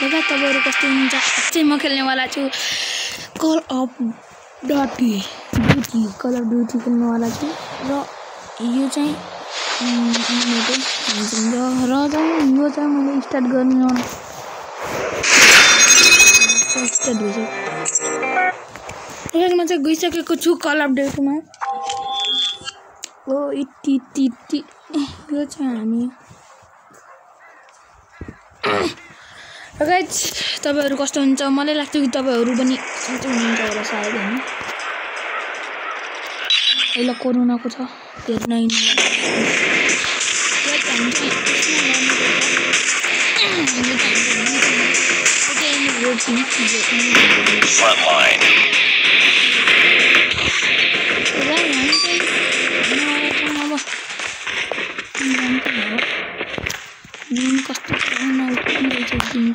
दादा तपाईँहरू कस्तो हुनुहुन्छ चाहिँ म खेल्नेवाला छु। Call of Duty duty Call of Duty खेल्नेवाला छु। र यो चाहिँ र चाहिँ यो चाहिँ मैले स्टार्ट गर्नु म चाहिँ गइसकेको छु कल अफ ड्युटीमा इति इति यो चाहिँ हामी। गाइज तपाईँहरू कस्तो हुन्छ मलाई लाग्छ कि तपाईँहरू पनि सन्चै हुनुहुन्छ होला सायद होइन? पहिला कोरोनाको छ हेर्न. 嗯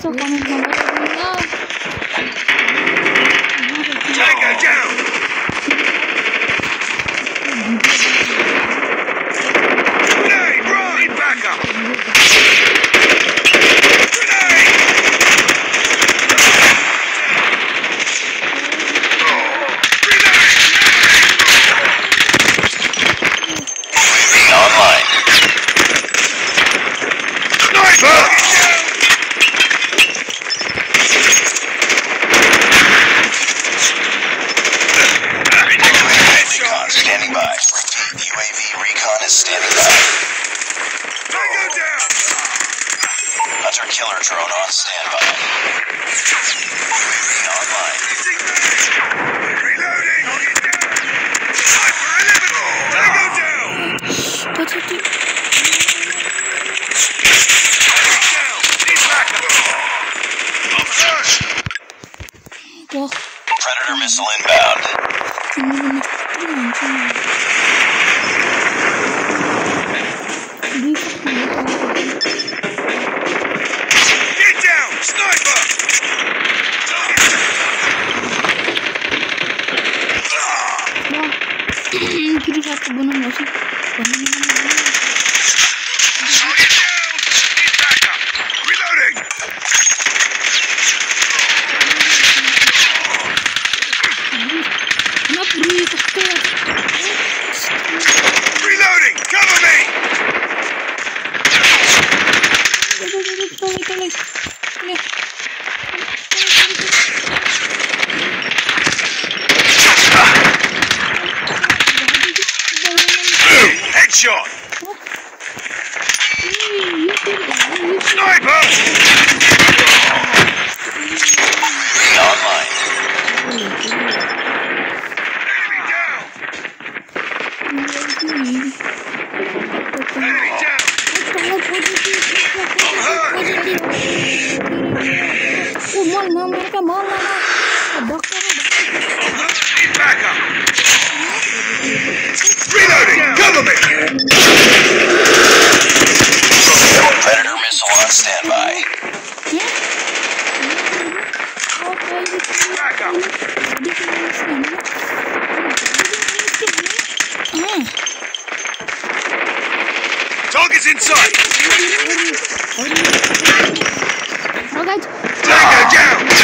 做方面。वाह, Predator missile inbound. Cheers. Predator missile on standby. side. Oh, guys. Down.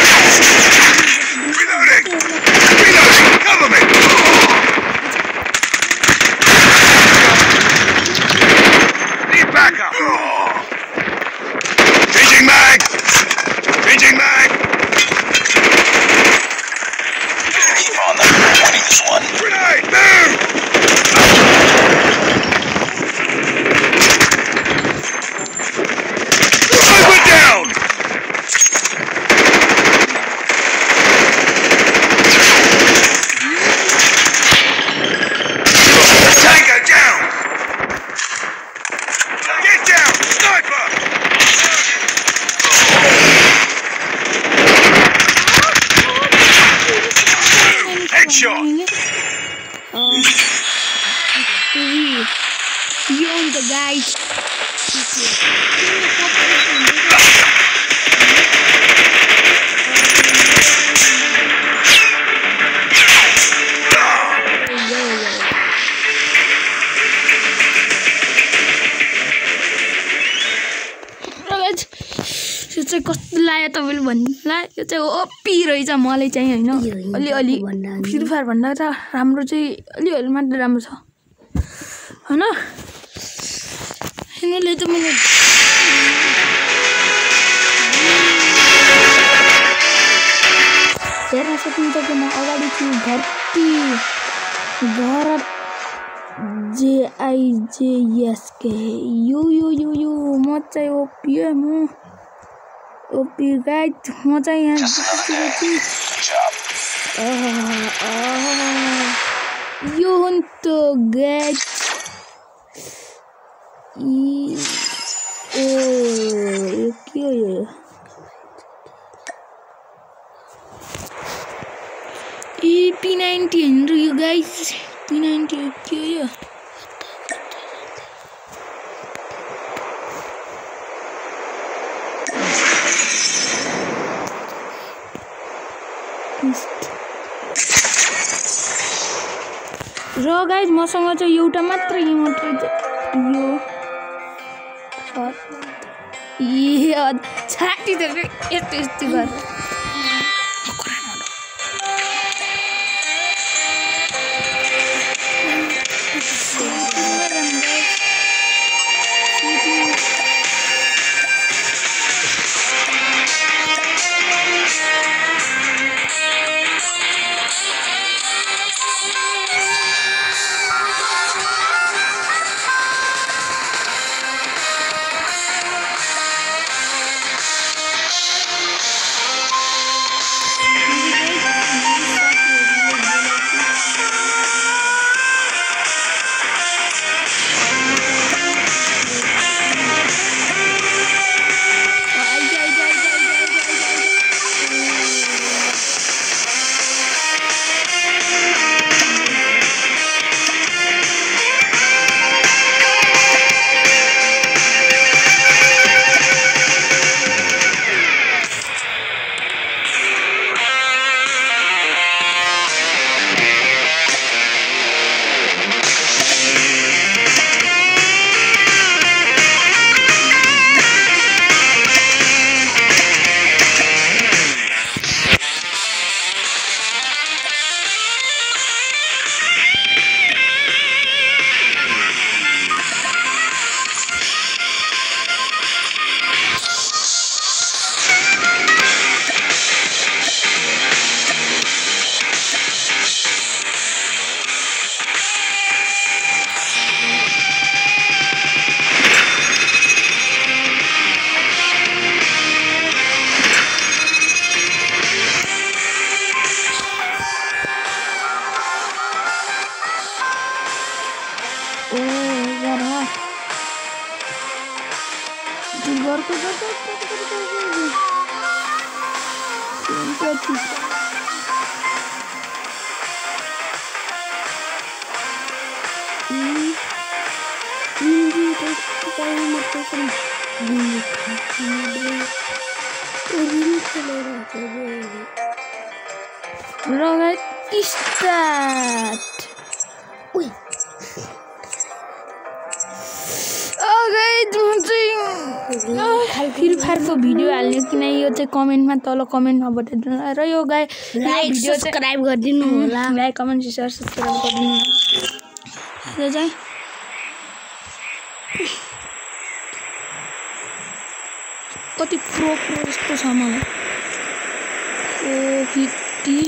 लाग्यो तपाईँले भन्नुलाई यो चाहिँ ओपी रहेछ मलाई चाहिँ होइन। अलिअलि फ्री फायर भन्दा त राम्रो चाहिँ अलिअलि मात्र राम्रो छ। होइन? यिनीहरूले त मैले हेर्न सकिन्छ कि म अगाडि छु घरटी घर जेआइजेएसके। यो यो यो यो म चाहिँ ओपी म। ओपी गाइड म चाहिँ यहाँ Just another छु Good job. आह, आह, यो हो नि त गाइड ओ यो के हो यो? ए पी नाइन्टी होइन यो गाइस पी नाइन्टी के हो यो? र गाइज मसँग चाहिँ एउटा मात्र इमोट यो छाटी त यस्तो यस्तो गर Robert Istat. फायरको भिडियो हाल्ने कि नै यो चाहिँ कमेन्टमा तल कमेन्टमा बताइदिनु होला। र यो गाई लाइक सब्सक्राइब गरिदिनु होला लाइक कमेन्ट सेयर सब्सक्राइब गरिदिनु होला। यो चाहिँ कति प्रो प्रो यस्तो छ मलाई फिफ्टी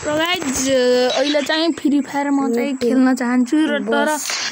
र गाइज अहिले चाहिँ फ्री फायर म चाहिँ खेल्न चाहन्छु र तर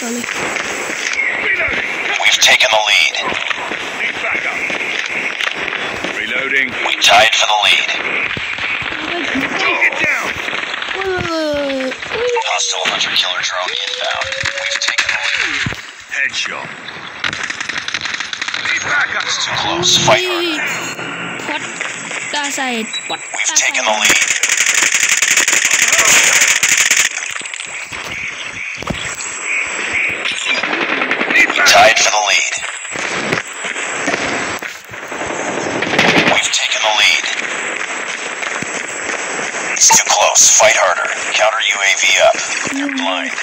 Dolly. We've taken the lead. Reloading. We tied for the lead. Take it down. Hostile hunter killer drone inbound. We've taken the lead. Headshot. It's too close. Fight harder. What does I? What We've taken the lead. Tied for the lead. We've taken the lead. It's too close. Fight harder. Counter UAV up. You're blind.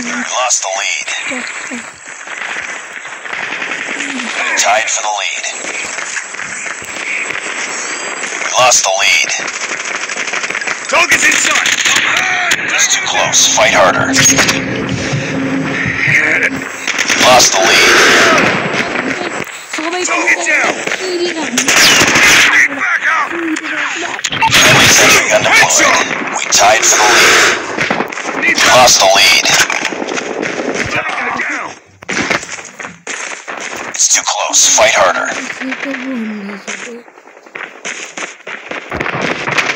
We lost the lead. Tied for the lead. We lost the lead. Target's in sight! It's too close. Fight harder. Lost the lead. Target down! We tied for the lead. Need lost the lead. It's too close. Fight harder.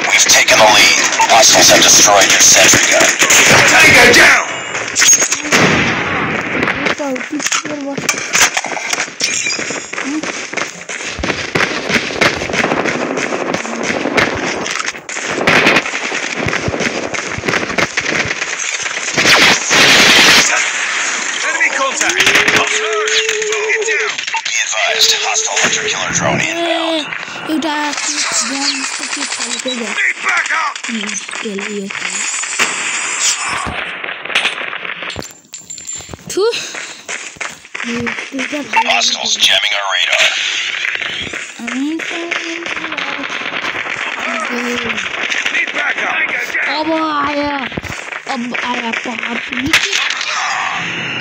We've taken the lead. Hostiles have destroyed your sentry gun. Tango down! अब आयो अब आयो पापी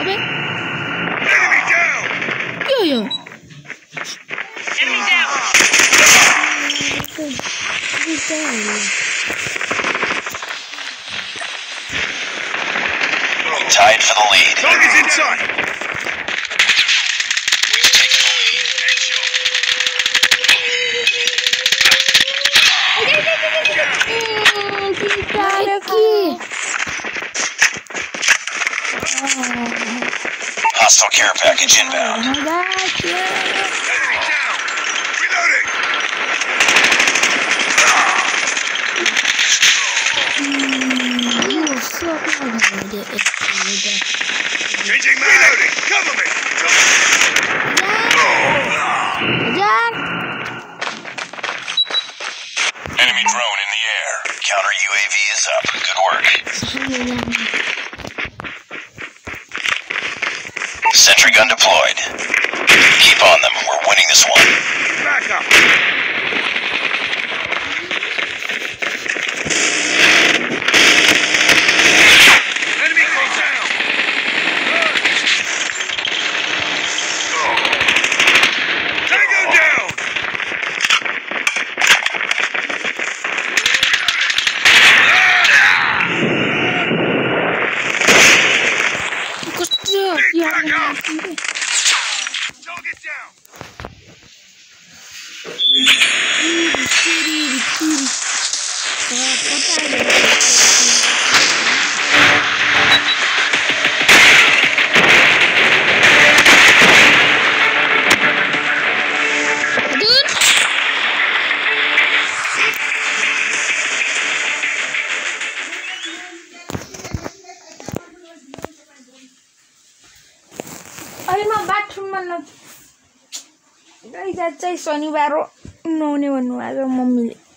अबे Enemy down! के हो यो Enemy down! We tied for the lead. Target's in Hostile care package inbound. Oh, Reloading. Changing my loading. Enemy drone in the air. Counter UAV is up. Good work. Sentry gun deployed. Keep on them. We're winning this one. Back up. शनिबार हो। नुहाउने भन्नुभएको मम्मीले।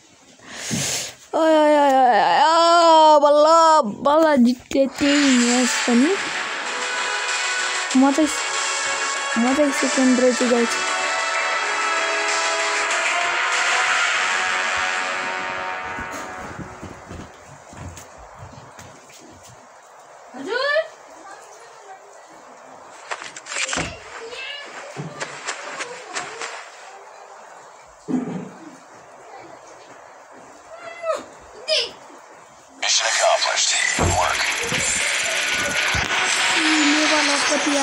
Ay ay ay ay. Aa, di, di, ciddet değilim ya seni. Matrix. Matrix 2 guys.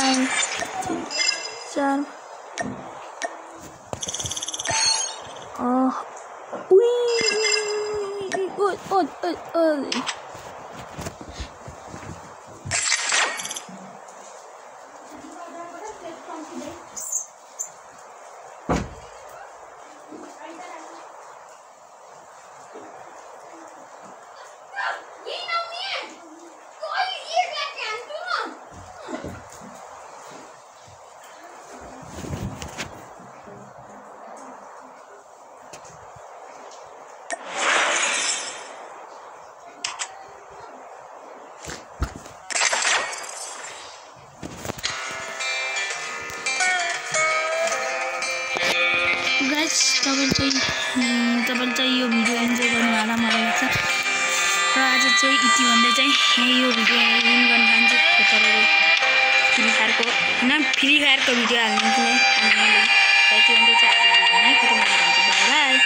三，三，啊，喂，मैं यो video edit गर्न चाहन्छु तपाईँले free फायरको होइन फ्री फायरको भिडियो हाल्नु चाहिँ बाई बाई